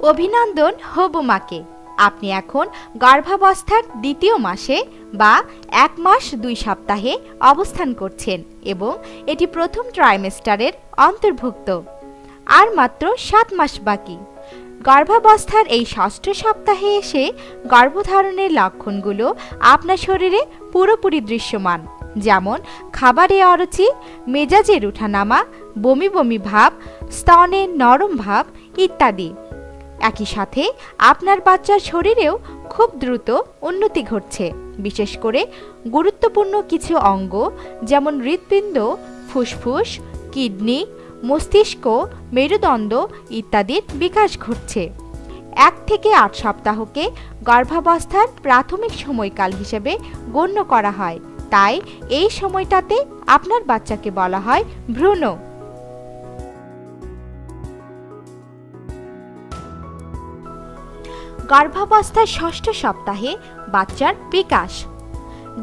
অভিনন্দন হবু মাকে। আপনি এখন গর্ভাবস্থার দ্বিতীয় মাসে বা এক মাস দুই সপ্তাহে অবস্থান করছেন এবং এটি প্রথম ট্রাইমেস্টারের অন্তর্ভুক্ত। আর মাত্র সাত মাস বাকি। গর্ভাবস্থার এই ষষ্ঠ সপ্তাহে এসে গর্ভধারণের লক্ষণগুলো আপনার শরীরে পুরোপুরি দৃশ্যমান। যেমন খাবারে অরুচি মেজাজের উঠানামা বমি বমি ভাব, স্তনে নরম ভাব ইত্যাদি। একই সাথে আপনার বাচ্চার শরীরেও খুব দ্রুত উন্নতি ঘটছে। বিশেষ করে গুরুত্বপূর্ণ কিছু অঙ্গ যেমন হৃৎপিণ্ড, ফুসফুস, কিডনি, মস্তিষ্ক, মেরুদণ্ড ইত্যাদির বিকাশ ঘটছে। এক থেকে আট সপ্তাহকে গর্ভাবস্থার প্রাথমিক সময়কাল হিসেবে গণ্য করা হয়। তাই এই সময়টাতে আপনার বাচ্চাকে বলা হয় ভ্রূণ। গর্ভাবস্থার ষষ্ঠ সপ্তাহে বাচ্চার বিকাশ।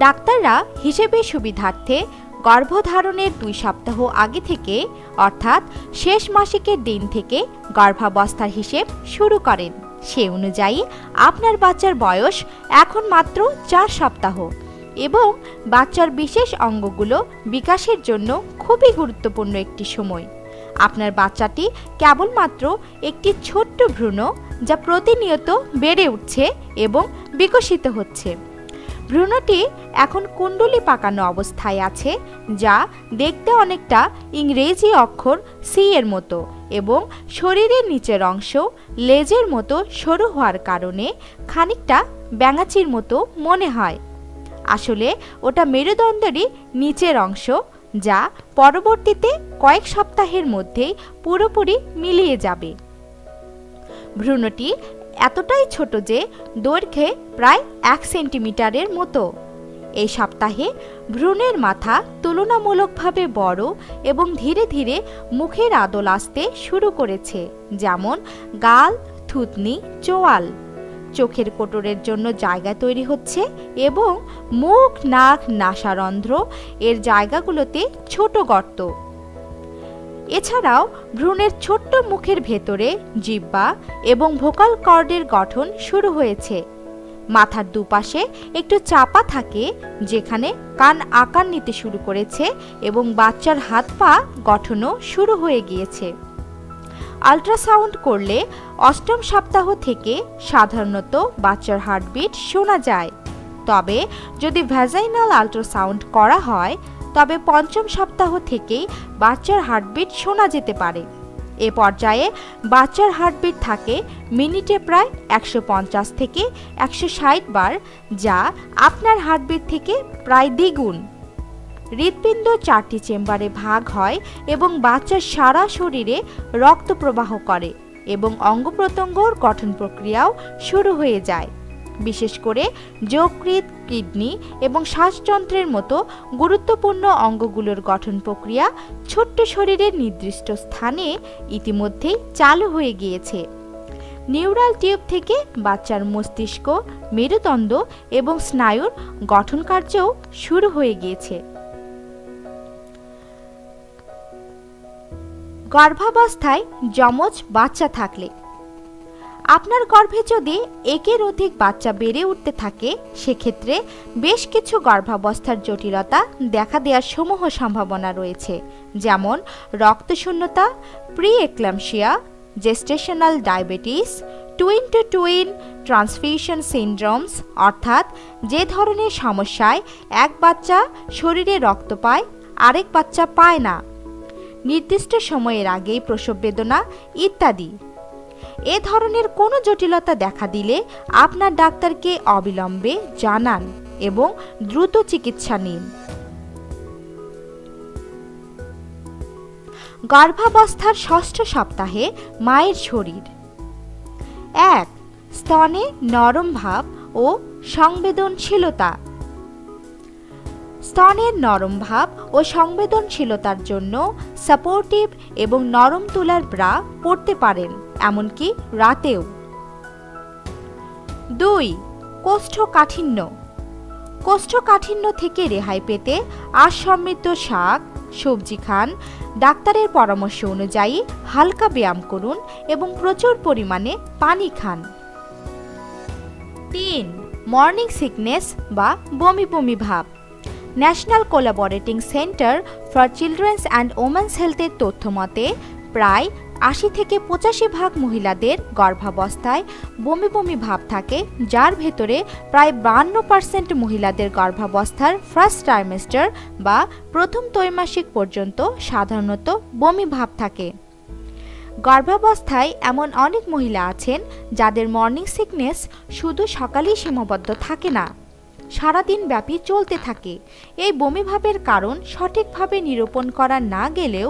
ডাক্তাররা হিসেবে সুবিধার্থে গর্ভধারণের দুই সপ্তাহ আগে থেকে, অর্থাৎ শেষ মাসিকের দিন থেকে গর্ভাবস্থার হিসেব শুরু করেন। সে অনুযায়ী আপনার বাচ্চার বয়স এখন মাত্র চার সপ্তাহ এবং বাচ্চার বিশেষ অঙ্গগুলো বিকাশের জন্য খুবই গুরুত্বপূর্ণ একটি সময়। আপনার বাচ্চাটি কেবলমাত্র একটি ছোট্ট ভ্রূণ যা প্রতিনিয়ত বেড়ে উঠছে এবং বিকশিত হচ্ছে। ভ্রূণটি এখন কুণ্ডলি পাকানো অবস্থায় আছে, যা দেখতে অনেকটা ইংরেজি অক্ষর সি এর মতো এবং শরীরের নিচের অংশ লেজের মতো সরু হওয়ার কারণে খানিকটা ব্যাঙাচির মতো মনে হয়। আসলে ওটা মেরুদণ্ডেরই নিচের অংশ, যা পরবর্তীতে কয়েক সপ্তাহের মধ্যেই পুরোপুরি মিলিয়ে যাবে। ভ্রূণটি এতটাই ছোট যে দৈর্ঘ্যে প্রায় এক সেন্টিমিটারের মতো। এই সপ্তাহে ভ্রূণের মাথা তুলনামূলকভাবে বড় এবং ধীরে ধীরে মুখের আদল আসতে শুরু করেছে, যেমন গাল, থুতনি, চোয়াল। চোখের কোটরের জন্য জায়গা তৈরি হচ্ছে এবং মুখ, নাক, নাসারন্ধ্র এর জায়গাগুলোতে ছোট গর্ত। এছাড়াও ভ্রূণের ছোট্ট মুখের ভেতরে জিব্বা এবং ভোকাল কর্ডের গঠন শুরু হয়েছে। মাথার দুপাশে একটু চাপা থাকে, যেখানে কান আকার নিতে শুরু করেছে এবং বাচ্চার হাত পা গঠনও শুরু হয়ে গিয়েছে। আল্ট্রাসাউন্ড করলে অষ্টম সপ্তাহ থেকে সাধারণত বাচ্চার হার্টবিট শোনা যায়। তবে যদি ভ্যাজাইনাল আল্ট্রাসাউন্ড করা হয় তবে পঞ্চম সপ্তাহ থেকেই বাচ্চার হার্টবিট শোনা যেতে পারে। এ পর্যায়ে বাচ্চার হার্টবিট থাকে মিনিটে প্রায় একশো পঞ্চাশ থেকে একশো ষাট বার, যা আপনার হার্টবিট থেকে প্রায় দ্বিগুণ। হৃৎপিণ্ড চারটি চেম্বারে ভাগ হয় এবং বাচ্চার সারা শরীরে রক্ত প্রবাহ করে এবং অঙ্গ প্রত্যঙ্গর গঠন প্রক্রিয়াও শুরু হয়ে যায়। বিশেষ করে যকৃৎ, কিডনি এবং শ্বাসযন্ত্রের মতো গুরুত্বপূর্ণ অঙ্গগুলোর গঠন প্রক্রিয়া ছোট্ট শরীরের নির্দিষ্ট স্থানে ইতিমধ্যেই চালু হয়ে গিয়েছে। নিউরাল টিউব থেকে বাচ্চার মস্তিষ্ক, মেরুদণ্ড এবং স্নায়ুর গঠন কার্যও শুরু হয়ে গিয়েছে। গর্ভাবস্থায় যমজ বাচ্চা থাকলে আপনার গর্ভে যদি একের অধিক বাচ্চা বেড়ে উঠতে থাকে, সেক্ষেত্রে বেশ কিছু গর্ভাবস্থার জটিলতা দেখা দেওয়ার সমূহ সম্ভাবনা রয়েছে, যেমন রক্তশূন্যতা preeclampsia gestational diabetes twin to twin transfusion syndromes অর্থাৎ যে ধরনের সমস্যায় এক বাচ্চা শরীরে রক্ত পায়, আরেক বাচ্চা পায় না। নির্দিষ্ট সময়ের আগেই প্রসব বেদনা ইত্যাদি। এ ধরনের কোনো জটিলতা দেখা দিলে আপনার ডাক্তারকে অবিলম্বে জানান এবং দ্রুত চিকিৎসা নিন। গর্ভাবস্থার ষষ্ঠ সপ্তাহে মায়ের শরীর। এক, স্তনে নরম ভাব ও সংবেদনশীলতা। স্তনের নরম ভাব ও সংবেদনশীলতার জন্য সাপোর্টিভ এবং নরম তুলার ব্রা পরতে পারেন। এমনকি রাতেও। দুই, কোষ্ঠকাঠিন্য। কোষ্ঠকাঠিন্য থেকে রেহাই পেতে আশ সমৃদ্ধ শাক, সবজি খান, ডাক্তারের পরামর্শ অনুযায়ী হালকা ব্যায়াম করুন এবং প্রচুর পরিমাণে পানি খান। তিন, মর্নিং সিকনেস বা বমি বমি ভাব। National collaborating centre for children's and women's হেলথের তথ্য মতে, প্রায় আশি থেকে পঁচাশি ভাগ মহিলাদের গর্ভাবস্থায় বমি বমি ভাব থাকে, যার ভেতরে প্রায় বান্ন পার্সেন্ট মহিলাদের গর্ভাবস্থার ফার্স্ট ট্রাইমেস্টার বা প্রথম ত্রৈমাসিক পর্যন্ত সাধারণত বমি ভাব থাকে। গর্ভাবস্থায় এমন অনেক মহিলা আছেন যাদের মর্নিং সিকনেস শুধু সকালেই সীমাবদ্ধ থাকে না। সারাদিন ব্যাপী চলতে থাকে। এই বমিভাবের কারণ সঠিকভাবে নিরূপণ করা না গেলেও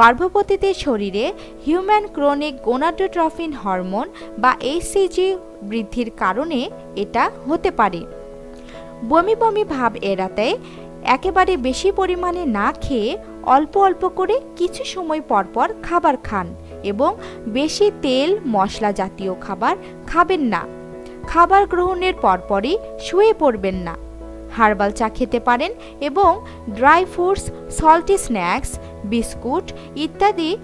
গর্ভবতীদের শরীরে হিউম্যান ক্রনিক গোনাডোট্রফিন হরমোন বা এইচসিজি বৃদ্ধির কারণে এটা হতে পারে। বমি বমি ভাব এড়াতে একেবারে বেশি পরিমাণে না খেয়ে অল্প অল্প করে কিছু সময় পরপর খাবার খান এবং বেশি তেল, মশলা জাতীয় খাবার খাবেন না। খাবার গ্রহণের পরপরই শুয়ে পড়বেন না। হার্বাল চা খেতে পারেন এবং dry fruits, salty snacks, biscuit ইত্যাদি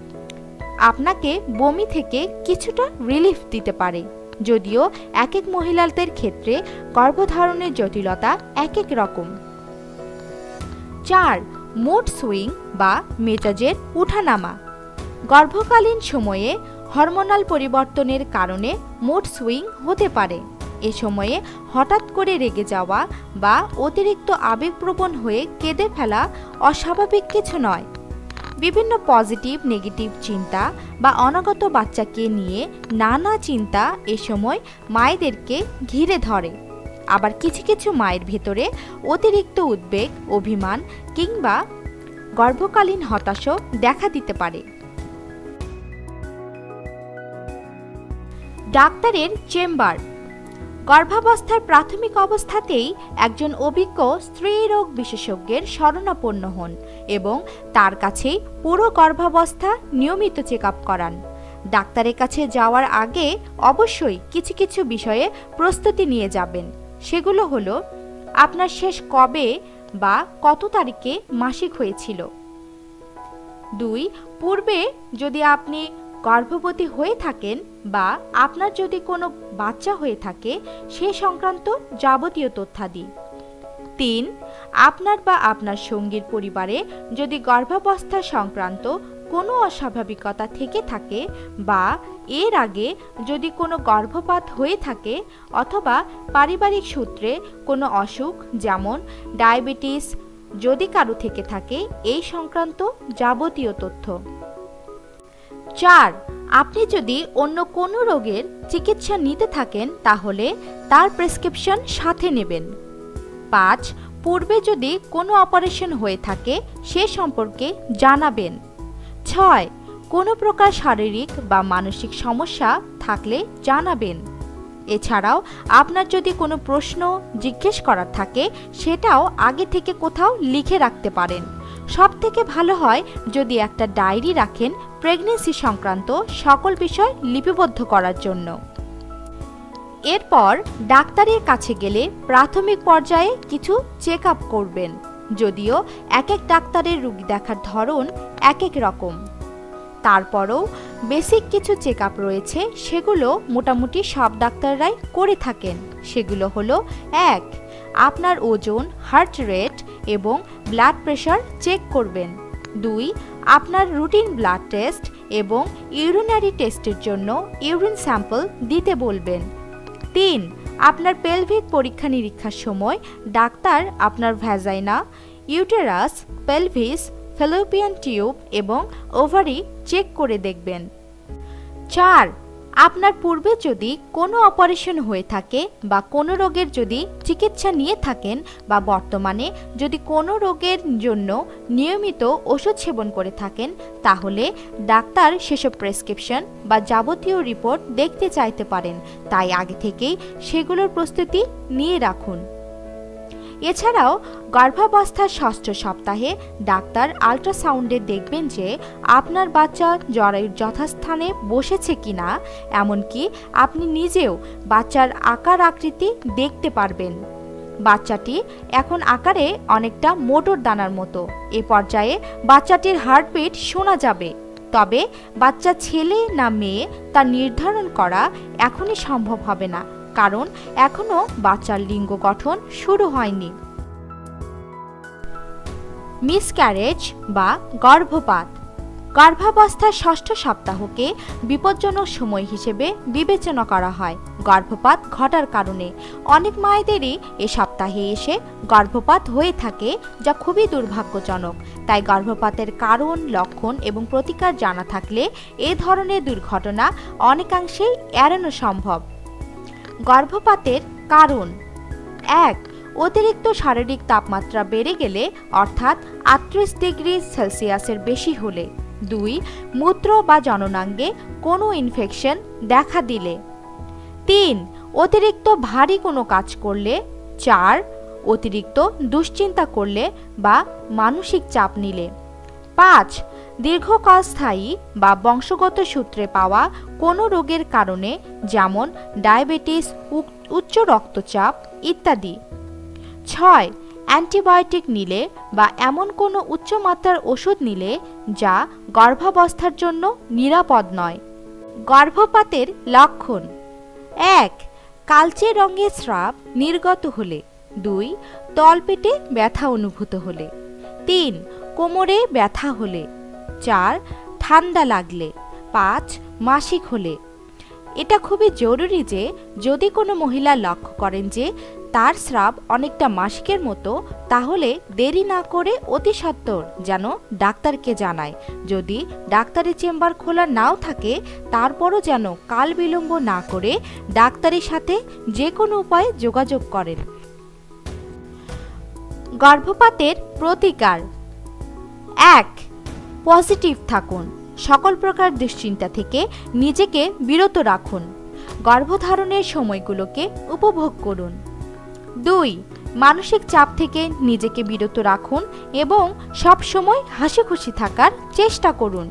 আপনাকে বমি থেকে কিছুটা রিলিফ দিতে পারে। যদিও এক এক মহিলাদের ক্ষেত্রে গর্ভধারণের জটিলতা এক এক রকম। চার, মুড সুইং বা মেজাজের উঠানামা। গর্ভকালীন সময়ে হরমোনাল পরিবর্তনের কারণে মুড সুইং হতে পারে। এ সময়ে হঠাৎ করে রেগে যাওয়া বা অতিরিক্ত আবেগপ্রবণ হয়ে কেঁদে ফেলা অস্বাভাবিক কিছু নয়। বিভিন্ন পজিটিভ, নেগেটিভ চিন্তা বা অনাগত বাচ্চাকে নিয়ে নানা চিন্তা এ সময় মায়েদেরকে ঘিরে ধরে। আবার কিছু কিছু মায়ের ভেতরে অতিরিক্ত উদ্বেগ, অভিমান কিংবা গর্ভকালীন হতাশও দেখা দিতে পারে। ডাক্তারের চেম্বার। গর্ভাবস্থার প্রাথমিক অবস্থাতেই একজন অভিজ্ঞ স্ত্রীরোগ বিশেষজ্ঞের শরণাপন্ন হন এবং তার কাছেই পুরো গর্ভাবস্থা নিয়মিত চেক করান। ডাক্তারের কাছে যাওয়ার আগে অবশ্যই কিছু কিছু বিষয়ে প্রস্তুতি নিয়ে যাবেন। সেগুলো হলো, আপনার শেষ কবে বা কত তারিখে মাসিক হয়েছিল? দুই, পূর্বে যদি আপনি গর্ভবতী হয়ে থাকেন বা আপনার যদি কোনো বাচ্চা হয়ে থাকে, সে সংক্রান্ত যাবতীয় তথ্যাদি। তিন, আপনার বা আপনার সঙ্গীর পরিবারে যদি গর্ভাবস্থা সংক্রান্ত কোনো অস্বাভাবিকতা থেকে থাকে বা এর আগে যদি কোনো গর্ভপাত হয়ে থাকে অথবা পারিবারিক সূত্রে কোনো অসুখ যেমন ডায়াবেটিস যদি কারও থেকে থাকে, এই সংক্রান্ত যাবতীয় তথ্য। চার আপনি যদি অন্য কোনো রোগের চিকিৎসা নিতে থাকেন, তাহলে তার প্রেসক্রিপশন সাথে নেবেন। পাঁচ, পূর্বে যদি কোনো অপারেশন হয়ে থাকে, সে সম্পর্কে জানাবেন। ছয়, কোনো প্রকার শারীরিক বা মানসিক সমস্যা থাকলে জানাবেন। এছাড়াও, আপনার যদি কোনো প্রশ্ন জিজ্ঞেস করার থাকে, সেটাও আগে থেকে কোথাও লিখে রাখতে পারেন। সব থেকে ভালো হয় যদি একটা ডায়েরি রাখেন প্রেগনেন্সি সংক্রান্ত সকল বিষয় লিপিবদ্ধ করার জন্য। এরপর ডাক্তারের কাছে গেলে প্রাথমিক পর্যায়ে কিছু চেক আপ করবেন। যদিও এক এক ডাক্তারের রুগী দেখার ধরন এক এক রকম। তারপরও বেসিক কিছু চেক রয়েছে, সেগুলো মোটামুটি সব ডাক্তাররাই করে থাকেন। সেগুলো হলো, এক, আপনার ওজন হার্ট রেট এবং ব্লাড প্রেশার চেক করবেন। দুই, আপনার রুটিন ব্লাড টেস্ট এবং ইউরিনারি টেস্টের জন্য ইউরিন স্যাম্পল দিতে বলবেন। তিন, আপনার পেলভিক পরীক্ষা নিরীক্ষার সময় ডাক্তার আপনার vagina, uterus, pelvis, fallopian tube এবং ওভারি চেক করে দেখবেন। চার আপনার পূর্বে যদি কোনো অপারেশন হয়ে থাকে বা কোনো রোগের যদি চিকিৎসা নিয়ে থাকেন বা বর্তমানে যদি কোনো রোগের জন্য নিয়মিত ওষুধ সেবন করে থাকেন, তাহলে ডাক্তার সেসব প্রেসক্রিপশন বা যাবতীয় রিপোর্ট দেখতে চাইতে পারেন। তাই আগে থেকেই সেগুলোর প্রস্তুতি নিয়ে রাখুন। এছাড়াও গর্ভাবস্থার ষষ্ঠ সপ্তাহে ডাক্তার আল্ট্রাসাউন্ডে দেখবেন যে আপনার বাচ্চা জরায়ুর যথাস্থানে বসেছে কিনা, এমনকি আপনি নিজেও বাচ্চার আকার আকৃতি দেখতে পারবেন। বাচ্চাটি এখন আকারে অনেকটা মোটর দানার মতো। এ পর্যায়ে বাচ্চাটির হার্টবিট শোনা যাবে। তবে বাচ্চা ছেলে না মেয়ে তা নির্ধারণ করা এখনই সম্ভব হবে না। কারণ এখনও বাচ্চার লিঙ্গ গঠন শুরু হয়নি। মিসক্যারেজ বা গর্ভপাত। গর্ভাবস্থার ষষ্ঠ সপ্তাহকে বিপজ্জনক সময় হিসেবে বিবেচনা করা হয়। গর্ভপাত ঘটার কারণে অনেক মায়েদেরই এ সপ্তাহে এসে গর্ভপাত হয়ে থাকে, যা খুবই দুর্ভাগ্যজনক। তাই গর্ভপাতের কারণ, লক্ষণ এবং প্রতিকার জানা থাকলে এ ধরনের দুর্ঘটনা অনেকাংশেই এড়ানো সম্ভব। গর্ভপাতের কারণ। এক, অতিরিক্ত শারীরিক তাপমাত্রা বেড়ে গেলে, অর্থাৎ আটত্রিশ ডিগ্রি সেলসিয়াসের বেশি হলে। দুই, মূত্র বা জননাঙ্গে কোনো ইনফেকশন দেখা দিলে। তিন, অতিরিক্ত ভারী কোনো কাজ করলে। চার, অতিরিক্ত দুশ্চিন্তা করলে বা মানসিক চাপ নিলে। পাঁচ দীর্ঘকাল স্থায়ী বা বংশগত সূত্রে পাওয়া কোনো রোগের কারণে, যেমন ডায়াবেটিস উচ্চ রক্তচাপ ইত্যাদি। ছয়, অ্যান্টিবায়োটিক নিলে বা এমন কোনো উচ্চমাত্রার ওষুধ নিলে যা গর্ভাবস্থার জন্য নিরাপদ নয়। গর্ভপাতের লক্ষণ। এক, কালচে রঙের স্রাব নির্গত হলে। দুই, তলপেটে ব্যথা অনুভূত হলে। তিন, কোমরে ব্যথা হলে। চার, ঠান্ডা লাগলে। পাঁচ, মাসিক হলে। এটা খুবই জরুরি যে, যদি কোনো মহিলা লক্ষ্য করেন যে, তার স্রাব অনেকটা মাসিকের মতো, তাহলে দেরি না করে অতি সত্বর যেন ডাক্তারকে জানায়। যদি ডাক্তারের চেম্বার খোলা নাও থাকে, তারপরও যেন কাল বিলম্ব না করে ডাক্তারের সাথে যে কোনো উপায়ে যোগাযোগ করেন। গর্ভপাতের প্রতিকার। এক পজিটিভ থাকুন। সকল প্রকার দুশ্চিন্তা থেকে নিজেকে বিরত রাখুন। গর্ভধারণের সময়গুলোকে উপভোগ করুন। দুই, মানসিক চাপ থেকে নিজেকে বিরত রাখুন এবং সব সময় হাসি খুশি থাকার চেষ্টা করুন।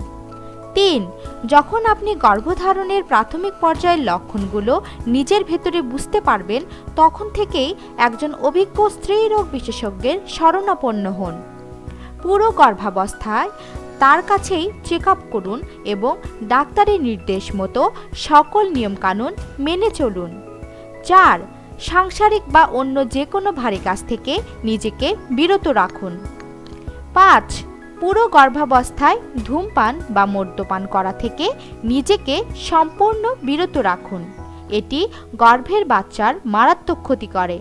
তিন, যখন আপনি গর্ভধারণের প্রাথমিক পর্যায়ের লক্ষণগুলো নিজের ভেতরে বুঝতে পারবেন, তখন থেকেই একজন অভিজ্ঞ স্ত্রী রোগ বিশেষজ্ঞের শরণাপন্ন হন। পুরো গর্ভাবস্থায় তার কাছেই চেক করুন এবং ডাক্তারের নির্দেশ মতো সকল নিয়মকানুন মেনে চলুন। চার, সাংসারিক বা অন্য যে কোনো ভারী কাজ থেকে নিজেকে বিরত রাখুন। পাঁচ, পুরো গর্ভাবস্থায় ধূমপান বা মদ্যপান করা থেকে নিজেকে সম্পূর্ণ বিরত রাখুন। এটি গর্ভের বাচ্চার মারাত্মক ক্ষতি করে।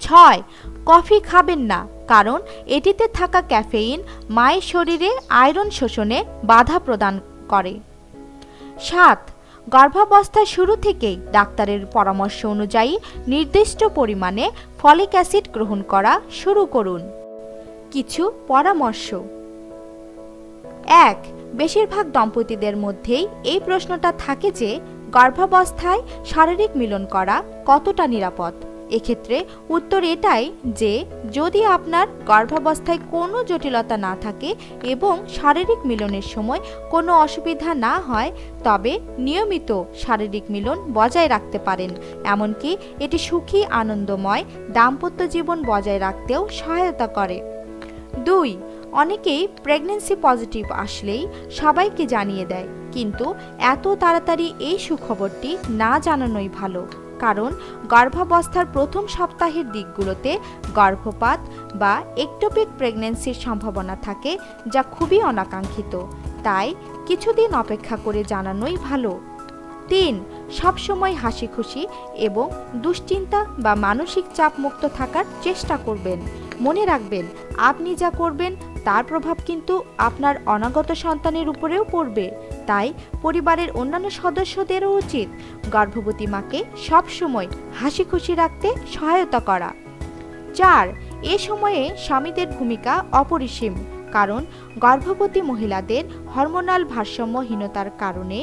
ছয়, কফি খাবেন না, কারণ এটিতে থাকা ক্যাফেইন মায়ের শরীরে আয়রন শোষণে বাধা প্রদান করে। সাত গর্ভাবস্থার শুরু থেকেই ডাক্তারের পরামর্শ অনুযায়ী নির্দিষ্ট পরিমাণে ফলিক অ্যাসিড গ্রহণ করা শুরু করুন। কিছু পরামর্শ। এক, বেশিরভাগ দম্পতিদের মধ্যেই এই প্রশ্নটা থাকে যে, গর্ভাবস্থায় শারীরিক মিলন করা কতটা নিরাপদ? এক্ষেত্রে উত্তর এটাই যে, যদি আপনার গর্ভাবস্থায় কোনো জটিলতা না থাকে এবং শারীরিক মিলনের সময় কোনো অসুবিধা না হয়, তবে নিয়মিত শারীরিক মিলন বজায় রাখতে পারেন। এমনকি এটি সুখী, আনন্দময়, দাম্পত্য জীবন বজায় রাখতেও সহায়তা করে। দুই, অনেকেই প্রেগনেন্সি পজিটিভ আসলেই সবাইকে জানিয়ে দেয়, কিন্তু এত তাড়াতাড়ি এই সুখবরটি না জানানোই ভালো। কারণ গর্ভাবস্থার প্রথম সপ্তাহের দিকগুলোতে গর্ভপাত বা একটোপিক প্রেগনেন্সির সম্ভাবনা থাকে, যা খুবই অনাকাঙ্ক্ষিত। তাই কিছুদিন অপেক্ষা করে জানানোই ভালো। তিন, সবসময় হাসি খুশি এবং দুশ্চিন্তা বা মানসিক চাপ মুক্ত থাকার চেষ্টা করবেন। মনে রাখবেন, আপনি যা করবেন তার প্রভাব কিন্তু আপনার অনাগত সন্তানের উপরেও পড়বে। তাই পরিবারের অন্যান্য সদস্যদেরও উচিত গর্ভবতী মাকে সবসময় হাসি খুশি রাখতে সহায়তা করা। চার, এ সময়ে স্বামীদের ভূমিকা অপরিসীম, কারণ গর্ভবতী মহিলাদের হরমোনাল ভারসাম্যহীনতার কারণে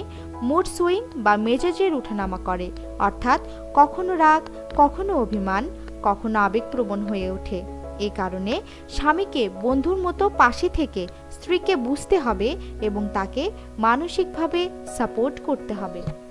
মুড সুইং বা মেজাজের উঠানামা করে, অর্থাৎ কখনো রাগ, কখনো অভিমান, কখনো আবেগপ্রবণ হয়ে ওঠে। এ কারণে স্বামীকে বন্ধুর মতো পাশে থেকে স্ত্রীকে বুঝতে হবে এবং তাকে মানসিকভাবে সাপোর্ট করতে হবে।